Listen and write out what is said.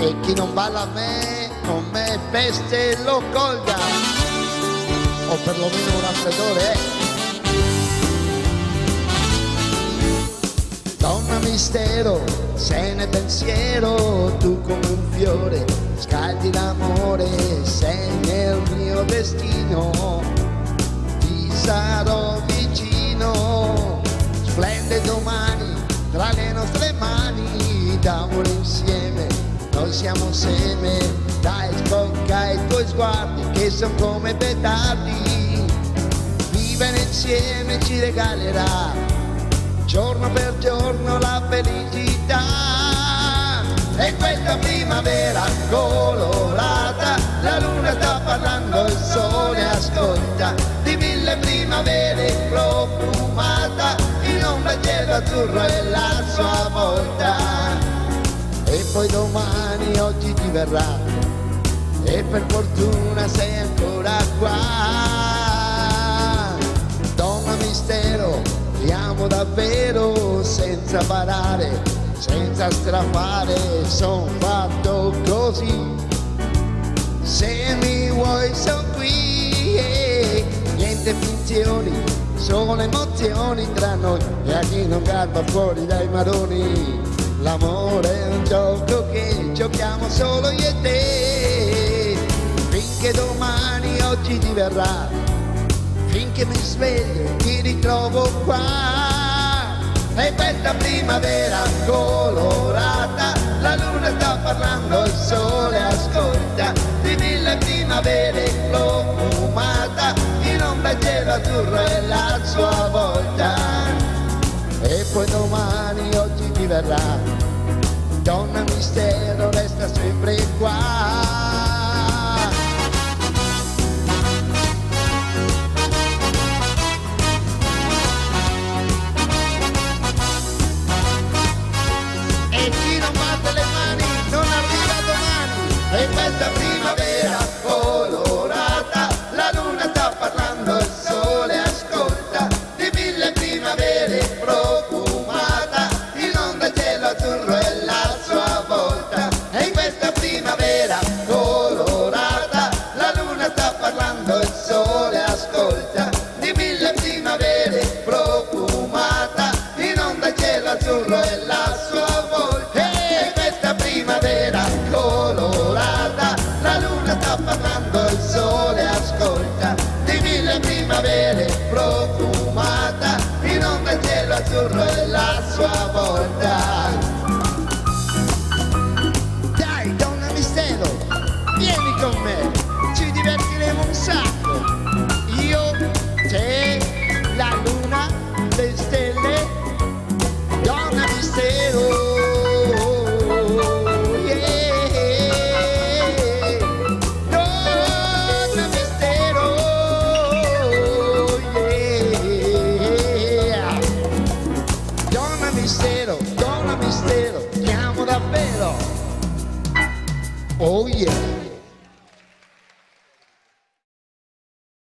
e chi non balla a me con me peste lo colga. O perlomeno un raffreddore eh. donna mistero sei nel pensiero tu come un fiore scaldi l'amore sei nel mio destino. Ti sarò vicino splende domani tra le nostre mani d'amore insieme noi siamo seme dai scocca i tuoi sguardi che sono come petardi. Vivere insieme ci regalerà. Giorno per giorno la felicità. E questa primavera colorata la luna sta parlando il sole ascolta. Di mille primavere profumata in ombra cielo azzurro e la sua volta poi domani oggi ti verrà. E per fortuna sei ancora qua. Donna mistero ti amo davvero senza parare senza strafare son fatto così. Se mi vuoi son qui eh, niente finzioni sono emozioni tra noi e a chi non garba fuori dai maroni l'amore è un gioco che giochiamo solo io e te. Finché domani oggi ti verrà finché mi sveglio ti ritrovo qua. E questa primavera colorata la luna sta parlando il sole ascolta di mille primavere profumata in ombra cielo azzurro e la oggi ti verrà donna parlando il sole ascolta di mille primavere profumata in onda cielo azzurro e la sua volta. E questa primavera colorata la luna sta parlando il sole ascolta di mille primavere profumata in onda cielo azzurro e la sua volta. Dai donna mistero vieni con me oh yeah